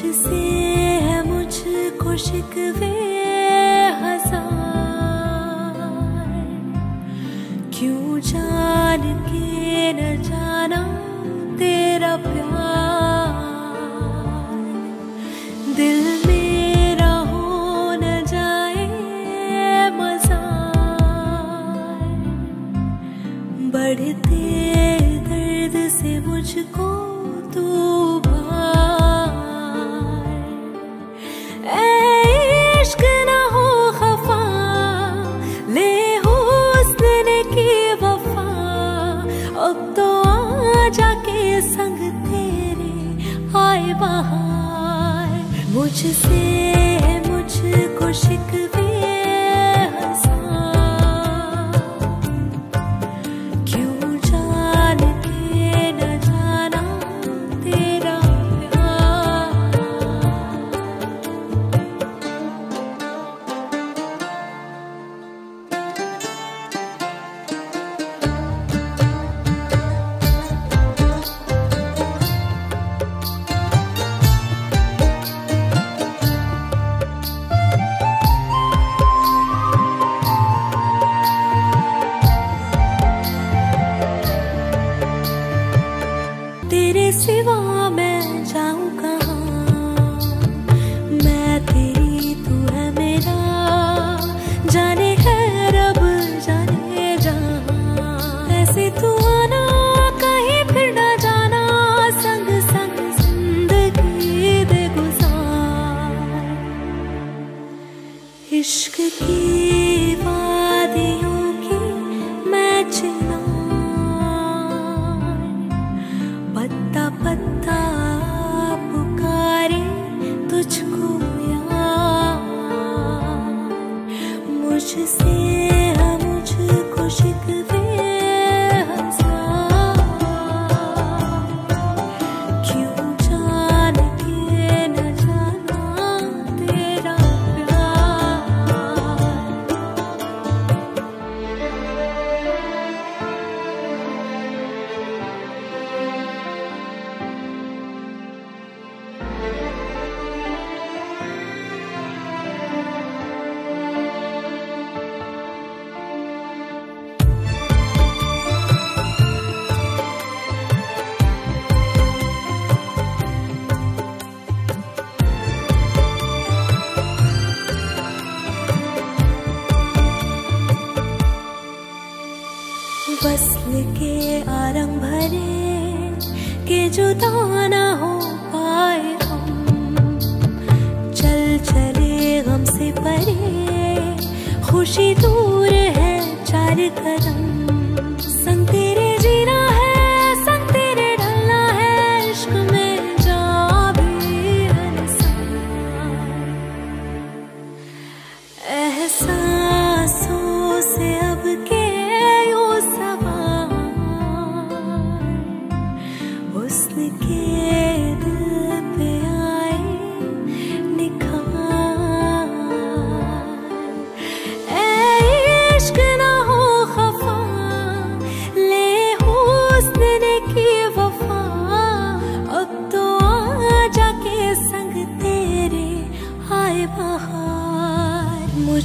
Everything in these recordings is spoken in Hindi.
तुझसे है मुझको शिकवे हज़ार क्यों जान के न जाना तेरा प्यार? दिल मेरा हो न जाए मज़ा बढ़ते दर्द से मुझको तू भाग you feel. इश्क की के आरंभ रे।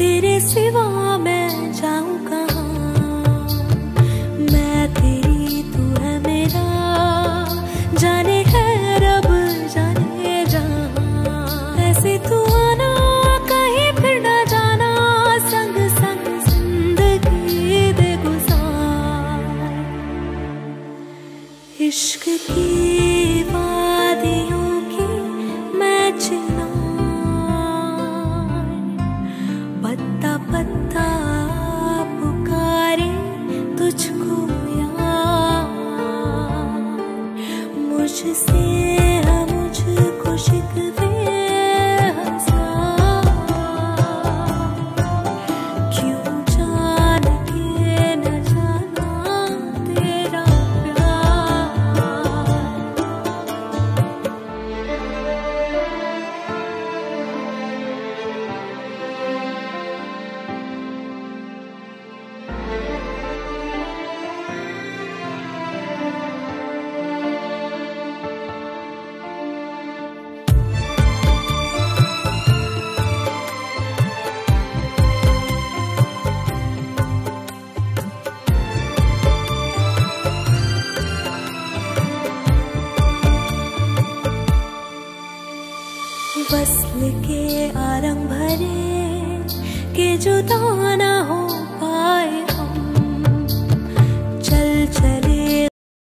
तेरे सिवा मैं watch see. sea वस्ल के आरंभ रे के जो दाना हो पाए।